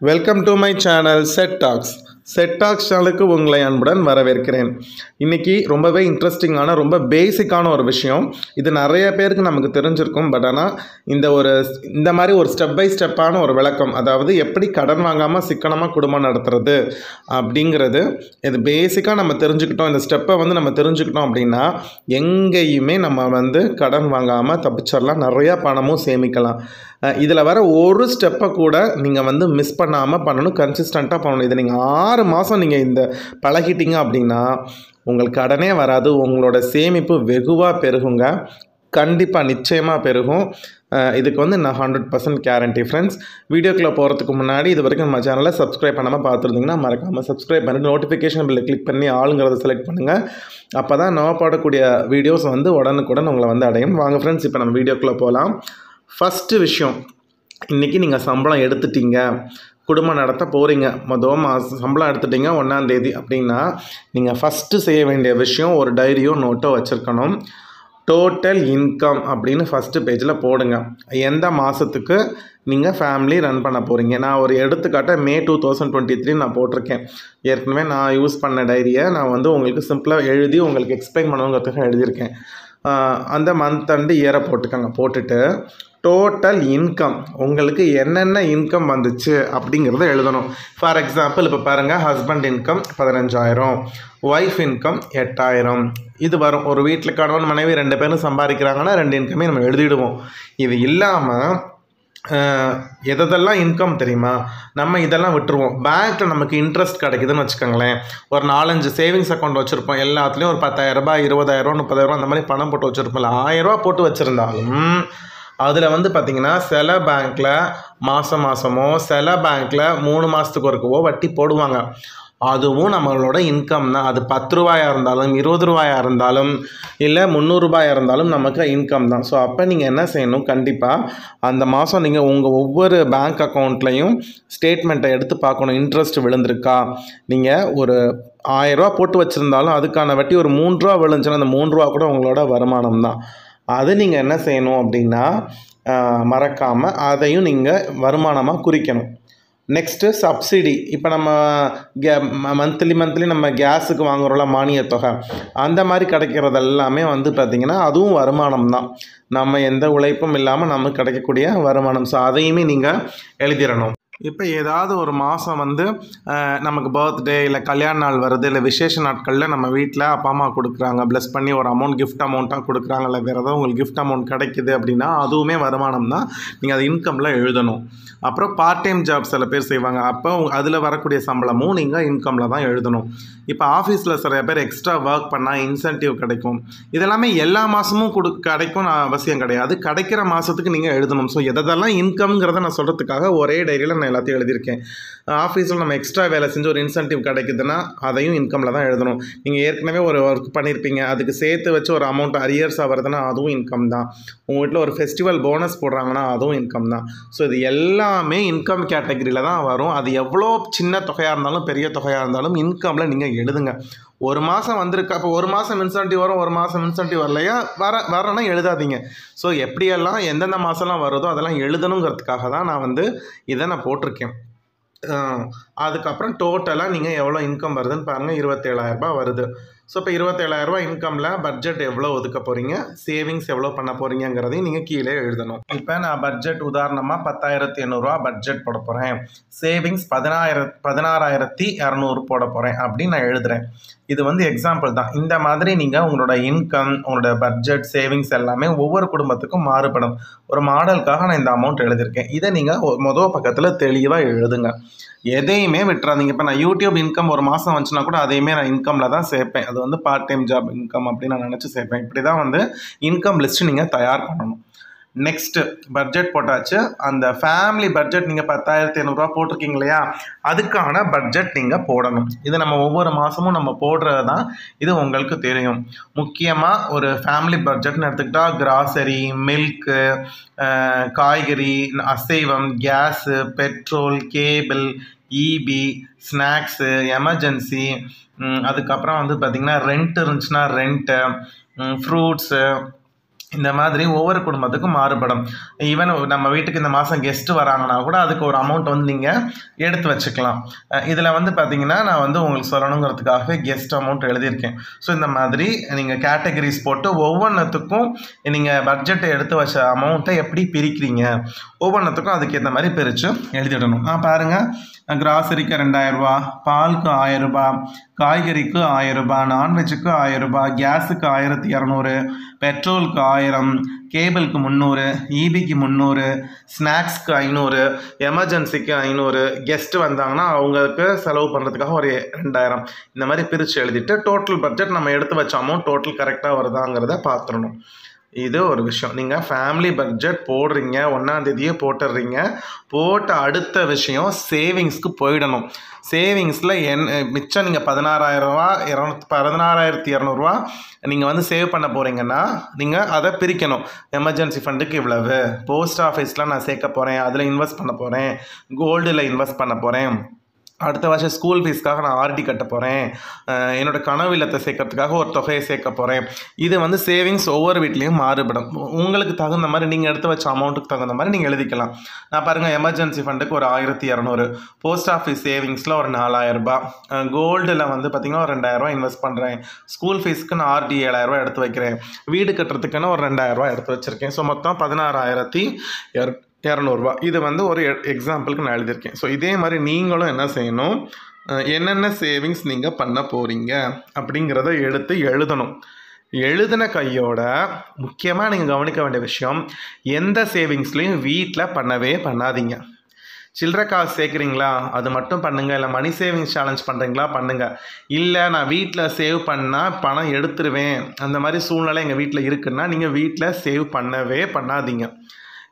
Welcome to my channel set talks set talks சேனலுக்கு உங்களை அன்புடன் வரவேற்கிறேன். இன்றைக்கி ரொம்பவே இன்ட்ரெஸ்டிங்கான ரொம்ப பேசிக்கான ஒரு விஷயம். இது நிறைய பேருக்கு நமக்கு தெரிஞ்சிருக்கும் பட் ஆனால் இந்த ஒரு இந்த மாதிரி ஒரு ஸ்டெப் பை ஸ்டெப்பான ஒரு விளக்கம் அதாவது எப்படி கடன் வாங்காமல் சிக்கனமாக குடும்பம் நடத்துறது அப்படிங்கிறது இது பேசிக்காக நம்ம தெரிஞ்சுக்கிட்டோம். இந்த ஸ்டெப்பை வந்து நம்ம தெரிஞ்சுக்கிட்டோம் அப்படின்னா எங்கேயுமே நம்ம வந்து கடன் வாங்காமல் தப்பிச்சிடலாம். நிறையா பணமும் சேமிக்கலாம். இதில் வர ஒரு ஸ்டெப்பை கூட நீங்கள் வந்து மிஸ் பண்ணாமல் பண்ணணும் கன்சிஸ்டண்ட்டாக பண்ணணும். இதை நீங்கள் ஆறு மாதம் நீங்கள் இந்த பழகிட்டீங்க அப்படின்னா உங்களுக்கு கடனே வராது உங்களோட சேமிப்பு வெகுவாக பெருகுங்க. கண்டிப்பாக நிச்சயமாக பெருகும். இதுக்கு வந்து நான் ஹண்ட்ரட் பர்சன்ட் கேரண்டி ஃப்ரெண்ட்ஸ் வீடியோக்குள்ளே போகிறதுக்கு முன்னாடி இது வரைக்கும் நம்ம சேனலை சப்ஸ்கிரைப் பண்ணாமல் பார்த்துருந்தீங்கன்னா மறக்காமல் சப்ஸ்கிரைப் பண்ணிட்டு நோட்டிஃபிகேஷன் பில்லை கிளிக் பண்ணி ஆளுங்கிறத செலக்ட் பண்ணுங்கள் அப்போ தான் நான் போடக்கூடிய வீடியோஸ் வந்து உடனுக்குடன் உங்களை வந்து அடையும். வாங்க ஃப்ரெண்ட்ஸ் இப்போ நம்ம வீடியோக்குள்ளே போகலாம் ஃபஸ்ட்டு விஷயம் இன்றைக்கி நீங்கள் சம்பளம் எடுத்துட்டீங்க. குடும்பம் நடத்த போகிறீங்க மொதல் மாதம் சம்பளம் எடுத்துட்டீங்க ஒன்றாந்தேதி அப்படின்னா நீங்கள் ஃபஸ்ட்டு செய்ய வேண்டிய விஷயம் ஒரு டைரியோ நோட்டோ வச்சுருக்கணும். டோட்டல் இன்கம் அப்படின்னு ஃபஸ்ட்டு பேஜில் போடுங்க. எந்த மாதத்துக்கு நீங்கள் ஃபேமிலி ரன் பண்ண போகிறீங்க நான் ஒரு எடுத்துக்காட்டை May two thousand twenty three நான் போட்டிருக்கேன். ஏற்கனவே நான் யூஸ் பண்ண டைரியை நான் வந்து உங்களுக்கு சிம்பிளாக எழுதி உங்களுக்கு எக்ஸ்பிளைன் பண்ணுங்கிறதுக்காக எழுதியிருக்கேன். அந்த மந்த் அண்டு இயரை போட்டுக்கோங்க. போட்டுட்டு டோட்டல் இன்கம் உங்களுக்கு என்னென்ன இன்கம் வந்துச்சு அப்படிங்கிறத எழுதணும். ஃபார் எக்ஸாம்பிள் இப்போ பாருங்கள் ஹஸ்பண்ட் இன்கம் பதினஞ்சாயிரம் ஒய்ஃப் இன்கம் எட்டாயிரம். இது வரும். ஒரு வீட்டில் கணவன் மனைவி ரெண்டு பேரும் சம்பாதிக்கிறாங்கன்னா ரெண்டு இன்கமே நம்ம எழுதிடுவோம். இது இல்லாமல் எதெல்லாம் இன்கம் தெரியுமா? நம்ம இதெல்லாம் விட்டுருவோம். பேங்க்கில் நமக்கு இன்ட்ரெஸ்ட் கிடைக்குதுன்னு வச்சுக்கோங்களேன். ஒரு நாலஞ்சு சேவிங்ஸ் அக்கௌண்ட் வச்சுருப்போம். எல்லாத்துலேயும் ஒரு பத்தாயிரரூபா ரூபாய் இருபதாயிரம் முப்பதாயிரம் அந்த மாதிரி பணம் போட்டு வச்சுருப்போம்ல. ஆயிரரூபா போட்டு வச்சுருந்தாலும் அதில் வந்து பார்த்திங்கன்னா சில பேங்க்கில் மாதம் மாதமோ சில பேங்க்கில் மூணு மாதத்துக்கு ஒருக்கவோ வட்டி போடுவாங்க. அதுவும் நம்மளோட இன்கம் தான். அது பத்து ரூபாயாக இருந்தாலும் இருபது ரூபாயாக இருந்தாலும் இல்லை முந்நூறுரூபாயாக இருந்தாலும் நமக்கு இன்கம் தான். ஸோ அப்போ நீங்கள் என்ன செய்யணும்? கண்டிப்பாக அந்த மாதம் நீங்கள் உங்கள் ஒவ்வொரு பேங்க் அக்கௌண்ட்லேயும் ஸ்டேட்மெண்ட்டை எடுத்து பார்க்கணும். இன்ட்ரெஸ்ட் விழுந்திருக்கா? நீங்கள் ஒரு ஆயிரரூவா போட்டு வச்சுருந்தாலும் அதுக்கான வட்டி ஒரு மூன்றுரூவா விழுந்துச்சுன்னா அந்த மூன்றுரூவா ரூபா கூட உங்களோட வருமானம் தான். அது நீங்கள் என்ன செய்யணும் அப்படின்னா மறக்காமல் அதையும் நீங்கள் வருமானமாக குறிக்கணும். நெக்ஸ்ட்டு சப்சிடி இப்போ நம்ம கே மந்த்லி மந்த்லி நம்ம கேஸுக்கு வாங்குகிறோம்ல மானிய தொகை. அந்த மாதிரி கிடைக்கிறது எல்லாமே வந்து பார்த்திங்கன்னா அதுவும் வருமானம் தான். நம்ம எந்த உழைப்பும் இல்லாமல் நமக்கு கிடைக்கக்கூடிய வருமானம். ஸோ அதையுமே நீங்கள் எழுதிடணும். இப்போ ஏதாவது ஒரு மாதம் வந்து நமக்கு பர்த்டே இல்லை கல்யாண நாள் வருது இல்லை விசேஷ நாட்களில் நம்ம வீட்டில் அப்பா அம்மா கொடுக்குறாங்க. ப்ளஸ் பண்ணி ஒரு அமௌண்ட் கிஃப்ட் அமௌண்ட்டாக கொடுக்குறாங்க இல்லை வேறு ஏதாவது உங்களுக்கு கிஃப்ட் அமௌண்ட் கிடைக்குது அப்படின்னா அதுவுமே வருமானம் தான் நீங்கள் அது இன்கமில் எழுதணும். அப்புறம் பார்ட் டைம் ஜாப் சில பேர் செய்வாங்க. அப்போ அதில் வரக்கூடிய சம்பளமும் நீங்கள் இன்கமில் தான் எழுதணும். இப்போ ஆஃபீஸில் சில பேர் எக்ஸ்ட்ரா ஒர்க் பண்ணால் இன்சென்டிவ் கிடைக்கும். இதெல்லாமே எல்லா மாதமும் கொடு கிடைக்கும்னு அவசியம் கிடையாது. கிடைக்கிற மாதத்துக்கு நீங்கள் எழுதணும். ஸோ எதெல்லாம் இன்கம்ங்கிறத நான் சொல்கிறதுக்காக ஒரே டைரியில் நான் எல்லாத்தையும் எழுதியிருக்கேன். ஆஃபீஸில் நம்ம எக்ஸ்ட்ரா வேலை செஞ்சு ஒரு இன்சென்டிவ் கிடைக்குதுன்னா அதையும் இன்கமில் தான் எழுதணும். நீங்கள் ஏற்கனவே ஒரு ஒர்க் பண்ணியிருப்பீங்க. அதுக்கு சேர்த்து வச்சு ஒரு அமௌண்ட் அரியர்ஸ் ஆகிறதுனா அதுவும் இன்கம் தான். உங்கள் வீட்டில் ஒரு ஃபெஸ்டிவல் போனஸ் போடுறாங்கன்னா அதுவும் இன்கம் தான். ஸோ இது எல்லா எல்லாமே இன்கம் கேட்டகரியில் தான் வரும். அது எவ்வளோ சின்ன தொகையாக இருந்தாலும் பெரிய தொகையாக இருந்தாலும் இன்கமில் நீங்கள் எழுதுங்க. ஒரு மாதம் வந்திருக்க. அப்போ ஒரு மாதம் இன்சென்டிவ் வரும் ஒரு மாதம் இன்சென்டிவ் வரலையா? வர வரனா எழுதாதீங்க. ஸோ எப்படியெல்லாம் எந்தெந்த மாதம்லாம் வருதோ அதெல்லாம் எழுதணுங்கிறதுக்காக தான் நான் வந்து இதை நான் போட்டிருக்கேன். அதுக்கப்புறம் டோட்டலாக நீங்கள் எவ்வளோ இன்கம் வருதுன்னு பாருங்கள் இருபத்தேழாயிரரூபா வருது. ஸோ இப்போ இருபத்தேழாயிரரூபா இன்கமில் பட்ஜெட் எவ்வளோ ஒதுக்க போகிறீங்க சேவிங்ஸ் எவ்வளோ பண்ண போகிறீங்கிறதையும் நீங்கள் கீழே எழுதணும். இப்போ நான் பட்ஜெட் உதாரணமாக பத்தாயிரத்தி எண்ணூறுரூவா பட்ஜெட் போட போகிறேன் சேவிங்ஸ் பதினாயிரம் பதினாறாயிரத்தி இரநூறு போட போகிறேன் அப்படின்னு நான் எழுதுகிறேன் இது வந்து எக்ஸாம்பிள் தான். இந்த மாதிரி நீங்கள் உங்களோட இன்கம் உங்களோட பட்ஜெட் சேவிங்ஸ் எல்லாமே ஒவ்வொரு குடும்பத்துக்கும் மாறுபடும். ஒரு மாடலுக்காக நான் இந்த அமௌண்ட் எழுதியிருக்கேன். இதை நீங்கள் மொதல் பக்கத்தில் தெளிவாக எழுதுங்க. எதையுமே விட்டுறாதீங்க. இப்போ நான் யூடியூப் இன்கம் ஒரு மாதம் வந்துச்சுன்னா கூட அதையுமே நான் இன்கமில் தான் சேர்ப்பேன். அது வந்து பார்ட் டைம் ஜாப் இன்கம் அப்படின்னு நான் நினச்சி சேர்ப்பேன். இப்படி தான் வந்து இன்கம் லிஸ்ட்டு நீங்கள் தயார் பண்ணணும். நெக்ஸ்ட்டு பட்ஜெட் போட்டாச்சு. அந்த ஃபேமிலி பட்ஜெட் நீங்கள் பத்தாயிரத்தி ஐநூறுரூவா போட்டிருக்கீங்க இல்லையா? அதுக்கான பட்ஜெட் நீங்கள் போடணும். இது நம்ம ஒவ்வொரு மாதமும் நம்ம போடுறது தான் இது உங்களுக்கு தெரியும். முக்கியமாக ஒரு ஃபேமிலி பட்ஜெட்னு எடுத்துக்கிட்டால் கிராசரி மில்க்கு காய்கறி அசைவம் gas petrol cable EB snacks emergency அதுக்கப்புறம் வந்து பார்த்திங்கன்னா ரெண்ட் இருந்துச்சுன்னா ரெண்ட்டு ஃப்ரூட்ஸு இந்த மாதிரி ஒவ்வொரு குடும்பத்துக்கும் மாறுபடும். ஈவன் நம்ம வீட்டுக்கு இந்த மாதம் கெஸ்ட் வராங்கன்னா கூட அதுக்கு ஒரு அமௌண்ட் வந்து நீங்கள் எடுத்து வச்சுக்கலாம். இதில் வந்து பார்த்தீங்கன்னா நான் வந்து உங்களுக்கு சொல்லணுங்கிறதுக்காகவே கெஸ்ட் அமௌண்ட் எழுதியிருக்கேன். ஸோ இந்த மாதிரி நீங்கள் கேட்டகரிஸ் போட்டு ஒவ்வொன்றத்துக்கும் நீங்கள் பட்ஜெட்டை எடுத்து வச்ச அமௌண்ட்டை எப்படி பிரிக்கிறீங்க? ஒவ்வொன்றத்துக்கும் அதுக்கேற்ற மாதிரி பிரித்து எழுதிடணும். நான் பாருங்கள் கிராசரிக்கு ரெண்டாயிரரூபா பாலுக்கு ஆயிரரூபா காய்கறிக்கு ஆயிரரூபா நான்வெஜ்ஜுக்கு ஆயிரரூபா கேஸுக்கு ஆயிரத்தி இரநூறு பெட்ரோலுக்கு ஆயிரம் கேபிளுக்கு முந்நூறு ஈபிக்கு முந்நூறு ஸ்நாக்ஸ்க்கு ஐநூறு எமர்ஜென்சிக்கு ஐநூறு கெஸ்ட்டு வந்தாங்கன்னா அவங்களுக்கு செலவு பண்ணுறதுக்காக ஒரு ரெண்டாயிரம். இந்த மாதிரி பிரித்து எழுதிட்டு டோட்டல் பட்ஜெட் நம்ம எடுத்து வச்ச அமௌண்ட் டோட்டல் கரெக்டாக வருதாங்கிறத பார்த்துடணும். இது ஒரு விஷயம். நீங்கள் ஃபேமிலி பட்ஜெட் போடுறீங்க ஒன்றாந்தேதியே போட்டுடுறீங்க போட்ட அடுத்த விஷயம் சேவிங்ஸ்க்கு போயிடணும். சேவிங்ஸில் என் மிச்சம் நீங்கள் பதினாறாயிரரூவா இரநூத்தி பதினாறாயிரத்தி இரநூறுவா நீங்கள் வந்து சேவ் பண்ண போகிறீங்கன்னா நீங்கள் அதை பிரிக்கணும். எமர்ஜென்சி ஃபண்டுக்கு இவ்வளவு. போஸ்ட் ஆஃபீஸில் நான் சேர்க்க போகிறேன் அதில் இன்வெஸ்ட் பண்ண போகிறேன் கோல்டில் இன்வெஸ்ட் பண்ண போகிறேன் அடுத்த வருஷம் ஸ்கூல் ஃபீஸ்க்காக நான் ஆர்டி கட்ட போகிறேன் என்னோட கனவு இல்லத்தை சேர்க்கறதுக்காக ஒரு தொகையை சேர்க்க போகிறேன் இது வந்து சேவிங்ஸ் ஒவ்வொரு வீட்லேயும் மாறுபடும். உங்களுக்கு தகுந்த மாதிரி நீங்கள் எடுத்து வச்ச அமௌண்ட்டுக்கு தகுந்த மாதிரி நீங்கள் எழுதிக்கலாம். நான் பாருங்கள் எமர்ஜென்சி ஃபண்டுக்கு ஒரு ஆயிரத்தி இரநூறு. போஸ்ட் ஆஃபீஸ் சேவிங்ஸில் ஒரு நாலாயிரரூபா கோல்டில் வந்து பார்த்திங்கன்னா ஒரு ரெண்டாயிரரூபா இன்வெஸ்ட் பண்ணுறேன் ஸ்கூல் ஃபீஸ்க்கு நான் ஆர்டி ஏழாயிரரூபா எடுத்து வைக்கிறேன். வீடு கட்டுறதுக்குன்னு ஒரு ரெண்டாயிரரூபா எடுத்து வச்சுருக்கேன். ஸோ மொத்தம் பதினாறாயிரத்தி இர- இரநூறுபா இது வந்து ஒரு எக்ஸாம்பிளுக்கு நான் எழுதியிருக்கேன். ஸோ இதே மாதிரி நீங்களும் என்ன செய்யணும்? என்னென்ன சேவிங்ஸ் நீங்கள் பண்ண போகிறீங்க அப்படிங்கிறத எடுத்து எழுதணும். எழுதின கையோட முக்கியமாக நீங்கள் கவனிக்க வேண்டிய விஷயம் எந்த சேவிங்ஸ்லையும் வீட்டில் பண்ணவே பண்ணாதீங்க. சில்லறை காசு சேர்க்குறீங்களா? அது மட்டும் பண்ணுங்கள் இல்லை மணி சேவிங்ஸ் சேலஞ்ச் பண்ணுறீங்களா பண்ணுங்கள் இல்லை நான் வீட்டில் சேவ் பண்ணால் பணம் எடுத்துருவேன். அந்த மாதிரி சூழ்நிலை எங்கள் வீட்டில் இருக்குன்னா நீங்கள் வீட்டில் சேவ் பண்ணவே பண்ணாதீங்க.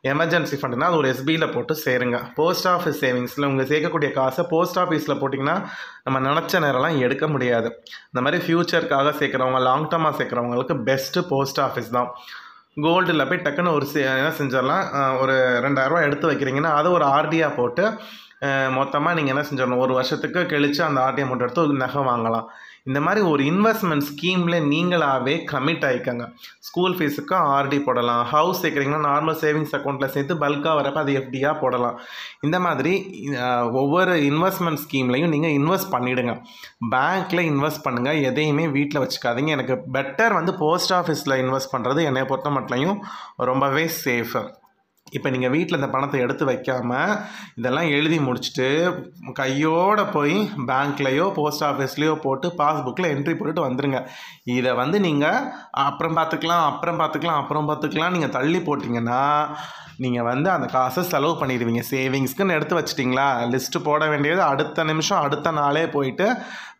எமர்ஜென்சி ஃபண்டுனா அது ஒரு எஸ்பியில் போட்டு சேருங்க. போஸ்ட் ஆஃபீஸ் சேவிங்ஸில் உங்கள் சேர்க்கக்கூடிய காசை போஸ்ட் ஆஃபீஸில் போட்டிங்கன்னா நம்ம நினச்ச நேரம்லாம் எடுக்க முடியாது. இந்த மாதிரி ஃப்யூச்சருக்காக சேர்க்குறவங்க லாங் டர்மாக சேர்க்குறவங்களுக்கு பெஸ்ட்டு போஸ்ட் ஆஃபீஸ் தான். கோல்டில் போய் டக்குன்னு ஒரு சே- என்ன செஞ்சிடலாம்? ஒரு ரெண்டாயிரரூவா எடுத்து வைக்கிறீங்கன்னா அதை ஒரு ஆர்டியாக போட்டு மொத்தமாக நீங்கள் என்ன செஞ்சிடணும்? ஒரு வருஷத்துக்கு கழித்து அந்த ஆர்டி அமௌண்ட் எடுத்து ஒரு நகை வாங்கலாம். இந்த மாதிரி ஒரு இன்வெஸ்ட்மெண்ட் ஸ்கீமில் நீங்களாகவே கமிட் ஆகிக்கங்க ஸ்கூல் ஃபீஸுக்கு ஆர்டி போடலாம். ஹவுஸ் சேர்க்குறீங்கன்னா நார்மல் சேவிங்ஸ் அக்கௌண்ட்டில் சேர்த்து பல்காக வரப்போ அது எஃப்டியாக போடலாம். இந்த மாதிரி ஒவ்வொரு இன்வெஸ்ட்மெண்ட் ஸ்கீம்லையும் நீங்கள் இன்வெஸ்ட் பண்ணிவிடுங்க பேங்க்கில் இன்வெஸ்ட் பண்ணுங்கள் எதையுமே வீட்டில் வச்சுக்காதீங்க. எனக்கு பெட்டர் வந்து போஸ்ட் ஆஃபீஸில் இன்வெஸ்ட் பண்ணுறது என்னை பொறுத்த மட்டும் ரொம்பவே சேஃபு இப்போ நீங்கள் வீட்டில் இந்த பணத்தை எடுத்து வைக்காமல் இதெல்லாம் எழுதி முடிச்சுட்டு கையோட போய் பேங்க்லேயோ போஸ்ட் ஆஃபீஸ்லேயோ போட்டு பாஸ்புக்கில் என்ட்ரி போட்டுட்டு வந்துடுங்க இதை வந்து நீங்கள் அப்புறம் பார்த்துக்கலாம் அப்புறம் பார்த்துக்கலாம் அப்புறம் பார்த்துக்கலாம் நீங்கள் தள்ளி போட்டிங்கன்னா நீங்கள் வந்து அந்த காசை செலவு பண்ணிடுவீங்க. சேவிங்ஸ்க்குன்னு எடுத்து வச்சிட்டிங்களா? லிஸ்ட்டு போட வேண்டியது அடுத்த நிமிஷம் அடுத்த நாளே போயிட்டு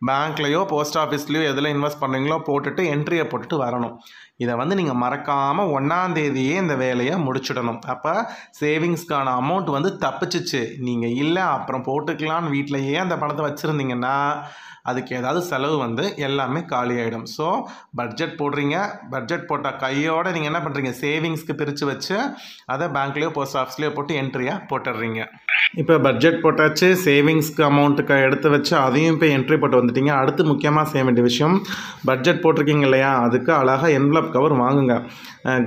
பேங்க்லேயோ போஸ்ட் ஆஃபீஸ்லேயோ எதில் இன்வெஸ்ட் பண்ணுறீங்களோ போட்டுட்டு என்ட்ரியை போட்டுட்டு வரணும். இதை வந்து நீங்கள் மறக்காமல் ஒன்றாந்தேதியே இந்த வேலையை முடிச்சிடணும். அப்போ சேவிங்ஸ்க்கான அமௌண்ட் வந்து தப்பிச்சிச்சு. நீங்கள் இல்லை அப்புறம் போட்டுக்கலான்னு வீட்டிலையே அந்த பணத்தை வச்சுருந்தீங்கன்னா அதுக்கு ஏதாவது செலவு வந்து எல்லாமே காலியாகிடும் ஸோ பட்ஜெட் போடுறீங்க. பட்ஜெட் போட்டால் கையோடு நீங்கள் என்ன பண்ணுறீங்க சேவிங்ஸ்க்கு பிரித்து வச்சு அதை பேங்க்லேயோ போஸ்ட் ஆஃபீஸ்லேயோ போட்டு என்ட்ரியாக போட்டுடுறீங்க. இப்போ பட்ஜெட் போட்டாச்சு சேவிங்ஸ்க்கு அமௌண்ட்டுக்கு எடுத்து வச்சு அதையும் இப்போ என்ட்ரி போட்டு வந்துட்டீங்க. அடுத்து முக்கியமாக செய்ய வேண்டிய விஷயம் பட்ஜெட் போட்டிருக்கீங்க இல்லையா? அதுக்கு அழகாக என்வலப் கவர் வாங்குங்க.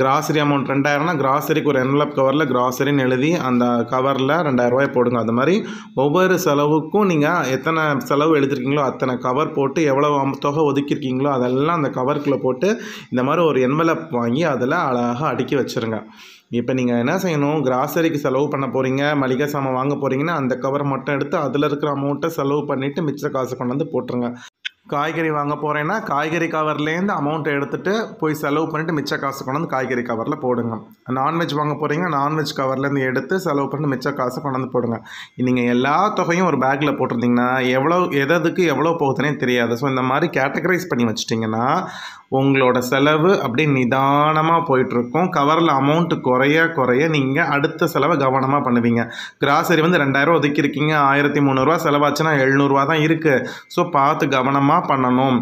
கிராசரி அமௌண்ட் ரெண்டாயிரம்னா கிராசரிக்கு ஒரு என்வலப் கவரில் கிராசரின்னு எழுதி அந்த கவரில் ரெண்டாயிரரூவாய் போடுங்க. அது மாதிரி ஒவ்வொரு செலவுக்கும் நீங்கள் எத்தனை செலவு எழுதிருக்கீங்களோ அத்தனை கவர் போட்டு எவ்வளோ தொகை ஒதுக்கியிருக்கீங்களோ அதெல்லாம் அந்த கவருக்குள்ளே போட்டு இந்த மாதிரி ஒரு என்வலப் வாங்கி அதில் அழகாக அடுக்கி வச்சுருங்க. இப்போ நீங்கள் என்ன செய்யணும்? கிராசரிக்கு செலவு பண்ண போகிறீங்க மளிகை சாமான் வாங்க போகிறீங்கன்னா அந்த கவர் மட்டும் எடுத்து அதில் இருக்கிற அமௌண்ட்டை செலவு பண்ணிவிட்டு மிச்ச காசு கொண்டு வந்து போட்டுருங்க. காய்கறி வாங்க போகிறேன்னா காய்கறி கவர்லேருந்து அமௌண்ட்டை எடுத்துகிட்டு போய் செலவு பண்ணிவிட்டு மிச்ச காசு கொண்டு வந்து காய்கறி கவரில் போடுங்க. நான்வெஜ் வாங்க போகிறீங்க நான்வெஜ் கவர்லேருந்து எடுத்து செலவு பண்ணிட்டு மிச்ச காசு கொண்டு வந்து போடுங்க. நீங்கள் எல்லா தொகையும் ஒரு பேக்கில் போட்டிருந்தீங்கன்னா எவ்வளோ எததுக்கு எவ்வளோ போகுதுன்னே தெரியாது. ஸோ இந்த மாதிரி கேட்டகரைஸ் பண்ணி வச்சிட்டிங்கன்னா உங்களோட செலவு அப்படியே நிதானமாக போயிட்டுருக்கும். கவரில் அமௌண்ட்டு குறைய குறைய நீங்கள் அடுத்த செலவை கவனமாக பண்ணுவீங்க. கிராசரி வந்து ரெண்டாயிரம் ஒதுக்கியிருக்கீங்க. ஆயிரத்தி முந்நூறுரூவா செலவாச்சுன்னா எழுநூறுவா தான் இருக்குது ஸோ பார்த்து கவனமாக பண்ணணும்.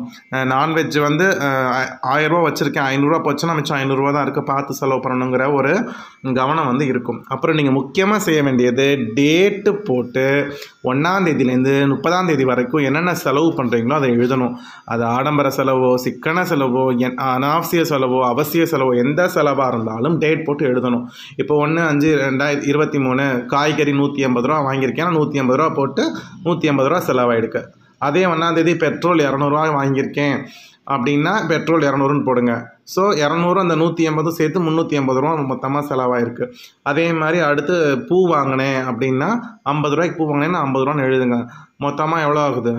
நான்வெஜ் வந்து ஆ- ஆயிரரூவா வச்சுருக்கேன். ஐநூறுரூவா போச்சுன்னா மிச்சம் ஐநூறுரூவா தான் இருக்குது பார்த்து செலவு பண்ணணுங்கிற ஒரு கவனம் வந்து இருக்கும். அப்புறம் நீங்கள் முக்கியமாக செய்ய வேண்டியது டேட்டு போட்டு ஒன்றாந்தேதியிலேருந்து முப்பதாம் தேதி வரைக்கும் என்னென்ன செலவு பண்ணுறீங்களோ அதை எழுதணும். அது ஆடம்பர செலவோ சிக்கன செலவோ என் அனாவசிய செலவோ அவசிய செலவோ எந்த செலவாக இருந்தாலும் டேட் போட்டு எழுதணும். இப்போ ஒன்று அஞ்சு ரெண்டாயிரத்தி இருபத்தி மூணு காய்கறி நூற்றி எண்பது ரூபா வாங்கியிருக்கேன். நூற்றி எண்பது ரூபா போட்டு நூற்றி எண்பது ரூபா செலவாயிடுக்கு அதே ஒன்றாந்தேதி பெட்ரோல் இரநூறுவா வாங்கியிருக்கேன். அப்படின்னா பெட்ரோல் இரநூறுன்னு போடுங்க. ஸோ இரநூறு அந்த நூற்றி ஐம்பதும் சேர்த்து முந்நூற்றி எண்பது ரூபா மொத்தமாக செலவாயிருக்கு. அதே மாதிரி அடுத்து பூ வாங்கினேன் அப்படின்னா ஐம்பது ரூபாய்க்கு பூ வாங்கினேன்னா ஐம்பது ரூபான்னு எழுதுங்க. மொத்தமாக எவ்வளோ ஆகுது?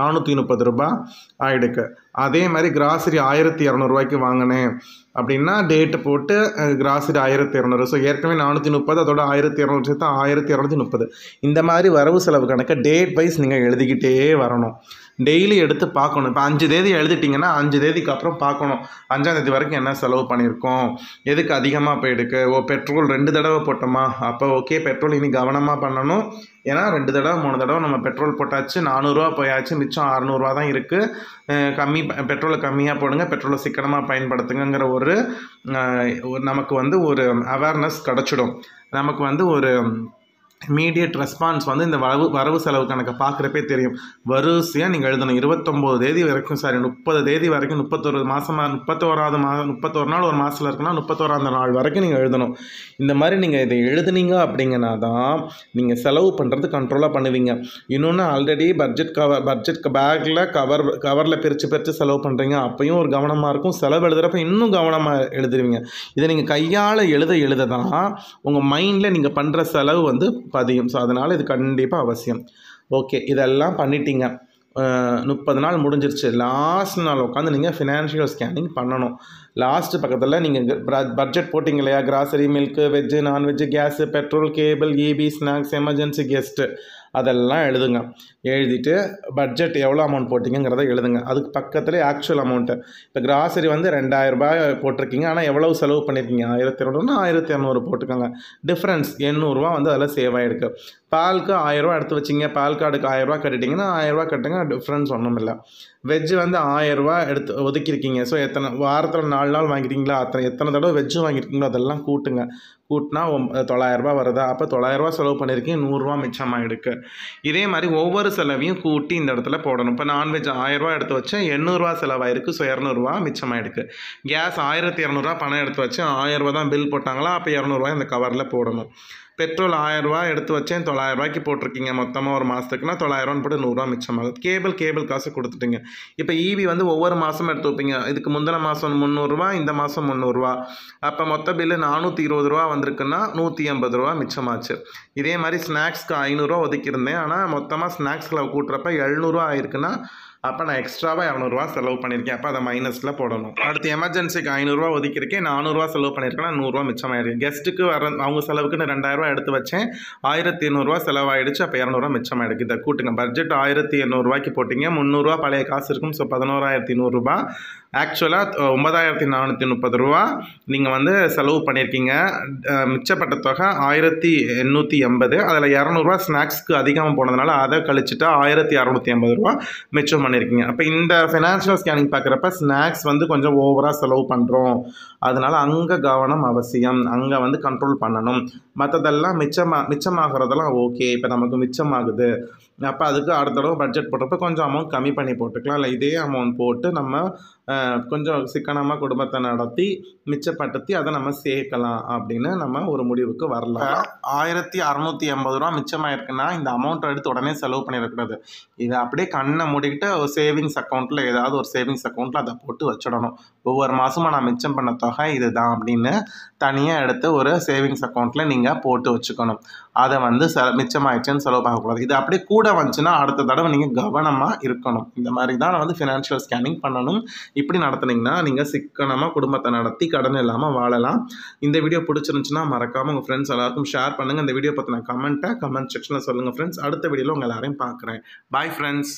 நானூற்றி முப்பது ரூபாய் ஆகிடுக்கு அதே மாதிரி கிராசரி ஆயிரத்தி இரநூறுவாய்க்கு வாங்கினேன். அப்படின்னா டேட்டு போட்டு கிராசரி ஆயிரத்தி இரநூறு. ஸோ ஏற்கனவே நானூற்றி முப்பது அதோட ஆயிரத்தி இரநூறு சேர்த்து ஆயிரத்தி இரநூத்தி முப்பது. இந்த மாதிரி வரவு செலவு கணக்கை டேட் வைஸ் நீங்கள் எழுதிக்கிட்டே வரணும். டெய்லி எடுத்து பார்க்கணும். இப்போ அஞ்சு தேதி எழுதிட்டிங்கன்னா அஞ்சு தேதிக்கு அப்புறம் பார்க்கணும். அஞ்சாம் தேதி வரைக்கும் என்ன செலவு பண்ணியிருக்கோம்? எதுக்கு அதிகமாக போயிடுக்கு ஓ பெட்ரோல் ரெண்டு தடவை போட்டோமா? அப்போ ஓகே பெட்ரோல் இனி கவனமாக பண்ணணும். ஏன்னா ரெண்டு தடவை மூணு தடவை நம்ம பெட்ரோல் போட்டாச்சு நானூறுரூவா போயாச்சு மிச்சம் அறநூறுவா தான் இருக்குது கம்மி பெட்ரோலை கம்மியாக போடுங்க பெட்ரோலை சிக்கனமாக பயன்படுத்துங்கிற ஒரு ஒரு நமக்கு வந்து ஒரு அவேர்னஸ் கிடச்சிடும். நமக்கு வந்து ஒரு இமீடியட் ரெஸ்பான்ஸ் வந்து இந்த வரவு வரவு செலவு கணக்கை பார்க்குறப்பே தெரியும். வரிசையாக நீங்கள் எழுதணும். இருபத்தொம்போது தேதி வரைக்கும் சாரி முப்பது தேதி வரைக்கும் முப்பத்தொரு மாதமாக முப்பத்தோராவது மாதம் முப்பத்தோரு நாள் ஒரு மாதத்தில் இருக்குன்னா முப்பத்தோராந்த நாள் வரைக்கும் நீங்கள் எழுதணும். இந்த மாதிரி நீங்கள் இதை எழுதுனீங்க அப்படிங்கன்னா தான் நீங்கள் செலவு பண்ணுறது கண்ட்ரோலாக பண்ணுவீங்க. இன்னொன்று ஆல்ரெடி பட்ஜெட் கவர் பட்ஜெட் பேக்கில் கவர் கவரில் பிரித்து பிரித்து செலவு பண்ணுறீங்க அப்பையும் ஒரு கவனமாக இருக்கும். செலவு எழுதுகிறப்ப இன்னும் கவனமாக எழுதுருவீங்க இதை நீங்கள் கையால் எழுத எழுத தான் உங்கள் மைண்டில் நீங்கள் பண்ணுற செலவு வந்து பதியும் ஸோ அதனால் இது கண்டிப்பாக அவசியம். ஓகே இதெல்லாம் பண்ணிட்டீங்க. முப்பது நாள் முடிஞ்சிருச்சு. லாஸ்ட் நாள் உட்காந்து நீங்கள் ஃபினான்ஷியல் ஸ்கேனிங் பண்ணணும். லாஸ்ட்டு பக்கத்தில் நீங்கள் பட்ஜெட் போட்டிங்க இல்லையா? Grocery milk veg non veg gas petrol cable EB snacks emergency guest அதெல்லாம் எழுதுங்க. எழுதிட்டு பட்ஜெட் எவ்வளோ அமௌண்ட் போட்டிங்கிறத எழுதுங்க. அதுக்கு பக்கத்தில் ஆக்சுவல் அமௌண்ட்டு இப்போ கிராசரி வந்து ரெண்டாயிரம் ரூபாய் போட்டிருக்கீங்க. ஆனால் எவ்வளவு செலவு பண்ணியிருக்கீங்க ஆயிரத்தி இரநூறுனா ஆயிரத்தி இரநூறு போட்டுக்கோங்க. டிஃப்ரென்ஸ் எண்ணூறுரூவா வந்து அதில் சேவ் ஆகிருக்கு பாலுக்கு ஆயிரரூவா எடுத்து வச்சிங்க. பால் கார்டுக்கு ஆயிரரூவா கட்டிட்டிங்கன்னா ஆயிரரூவா கட்டுங்க. டிஃப்ரென்ஸ் ஒன்றும் இல்லை. வெஜ்ஜு வந்து ஆயிரரூவா எடுத்து ஒதுக்கியிருக்கீங்க. ஸோ எத்தனை வாரத்தில் நாலு நாள் வாங்கிட்டீங்களா? அத்தனை எத்தனை தடவை வெஜ்ஜு வாங்கியிருக்கீங்களோ அதெல்லாம் கூட்டுங்க. கூட்டினா ஒம் தொள்ளாயிரரூபா வருதா? அப்போ தொள்ளாயிரரூபா செலவு பண்ணியிருக்கீங்க. நூறுரூவா மிச்சமாகிடுக்கு இதே மாதிரி ஒவ்வொரு செலவையும் கூட்டி இந்த இடத்துல போடணும். இப்போ நான்வெஜ் ஆயிரரூவா எடுத்து வச்சேன் எண்ணூறுரூவா செலவாயிருக்கு. ஸோ இரநூறுவா மிச்சமாயிடுக்கு கேஸ் ஆயிரத்தி இரநூறுவா பணம் எடுத்து வச்சேன் ஆயிரரூவா தான் பில் போட்டாங்களா? அப்போ இரநூறுவா இந்த கவரில் போடணும். பெட்ரோல் ஆயிரரூவா எடுத்து வச்சேன். தொள்ளாயிரரூபாய்க்கு போட்டிருக்கீங்க. மொத்தமாக ஒரு மாதத்துக்குனா தொள்ளாயிரரூவான்னு போட்டு நூறுரூவா மிச்சமாகுது கேபிள் கேபிள் காசு கொடுத்துட்டீங்க. இப்போ ஈவி வந்து ஒவ்வொரு மாதமும் எடுத்து வைப்பீங்க. இதுக்கு முந்தின மாதம் முந்நூறுரூவா இந்த மாதம் முந்நூறுரூவா அப்போ மொத்த பில்லு நானூற்றி இருபது ரூபா வந்திருக்குன்னா நூற்றி எண்பது ரூபா மிச்சமாச்சு. இதே மாதிரி ஸ்நாக்ஸ்க்கு ஐநூறுரூவா ஒதுக்கியிருந்தேன். ஆனால் மொத்தமாக ஸ்நாக்ஸில் கூட்டுறப்ப எழுநூறுவா ஆயிருக்குன்னா அப்போ நான் எக்ஸ்ட்ராவாக இரநூறுவா செலவு பண்ணியிருக்கேன் அப்போ அதை மைனஸில் போடணும். அடுத்து எமர்ஜென்சிக்கு ஐநூறுரூவா ஒதுக்கியிருக்கேன். நானூறுரூவா செலவு பண்ணியிருக்கேன் நூறுரூவா மிச்சமாயிருக்கு கெஸ்ட்டுக்கு வர அவங்க செலவுக்குன்னு ரெண்டாயிரரூவா எடுத்து வச்சேன். ஆயிரத்தி எண்ணூறுரூவா செலவாயிடுச்சு. அப்போ இரநூறுவா மிச்சமாயிருக்கு இதை கூட்டுங்க. பட்ஜெட் ஆயிரத்தி எண்ணூறுரூவாய்க்கு போட்டிங்க. முந்நூறுரூவா பழைய காசு இருக்கும். ஸோ பதினோராயிரத்தி நூறுரூபா ஆக்சுவலாக ஒன்பதாயிரத்தி நானூற்றி முப்பது ரூபா நீங்கள் வந்து செலவு பண்ணியிருக்கீங்க மிச்சப்பட்ட தொகை ஆயிரத்தி எண்ணூற்றி எண்பது. அதில் இரநூறுவா ஸ்நாக்ஸ்க்கு அதிகமாக போனதுனால அதை கழிச்சுட்டா ஆயிரத்தி அறநூற்றி ஐம்பது ரூபா மிச்சம் பண்ணியிருக்கீங்க அப்போ இந்த ஃபினான்ஷியல் ஸ்கேனிங் பார்க்குறப்ப ஸ்நாக்ஸ் வந்து கொஞ்சம் ஓவராக செலவு பண்ணுறோம் அதனால் அங்கே கவனம் அவசியம். அங்கே வந்து கண்ட்ரோல் பண்ணணும். மற்றதெல்லாம் மிச்சமாக மிச்சமாகிறதெல்லாம் ஓகே இப்போ நமக்கு மிச்சமாகுது. அப்போ அதுக்கு அடுத்த தடவை பட்ஜெட் போட்டப்போ கொஞ்சம் அமௌண்ட் கம்மி பண்ணி போட்டுக்கலாம். இல்லை இதே அமௌண்ட் போட்டு நம்ம கொஞ்சம் சிக்கனமாக குடும்பத்தை நடத்தி மிச்சப்படுத்தி அதை நம்ம சேர்க்கலாம் அப்படின்னு நம்ம ஒரு முடிவுக்கு வரலாம். ஆயிரத்தி அறநூற்றி எண்பது ரூபா மிச்சமாயிருக்குன்னா இந்த அமௌண்ட்டை எடுத்து உடனே செலவு பண்ணிடக்கூடாது. இதை அப்படியே கண்ணை மூடிக்கிட்டு ஒரு சேவிங்ஸ் அக்கௌண்ட்டில் ஏதாவது ஒரு சேவிங்ஸ் அக்கௌண்ட்டில் அதை போட்டு வச்சிடணும். ஒவ்வொரு மாதமும் நான் மிச்சம் பண்ண தொகை இதுதான் அப்படின்னு தனியாக எடுத்து ஒரு சேவிங்ஸ் அக்கௌண்ட்டில் நீங்கள் போட்டு வச்சுக்கணும். அதை வந்து செ மிச்சமாயிடுச்சுன்னு செலவு பார்க்கக்கூடாது. இது அப்படியே கூட வந்துச்சுன்னா அடுத்த தடவை நீங்கள் கவனமாக இருக்கணும். இந்த மாதிரி தான் வந்து ஃபினான்ஷியல் ஸ்கேனிங் பண்ணணும். இப்படி நடத்துனீங்கன்னா நீங்கள் சிக்கனமாக குடும்பத்தை நடத்தி கடன் இல்லாமல் வாழலாம். இந்த வீடியோ பிடிச்சிருந்துச்சுன்னா மறக்காமல் உங்கள் ஃப்ரெண்ட்ஸ் எல்லாருக்கும் ஷேர் பண்ணுங்கள் இந்த வீடியோ பற்றின கமெண்ட்டை கமெண்ட் செக்ஷனில் சொல்லுங்கள் ஃப்ரெண்ட்ஸ் அடுத்த வீடியோவில் உங்கள் எல்லாரையும் பார்க்குறேன். Bye friends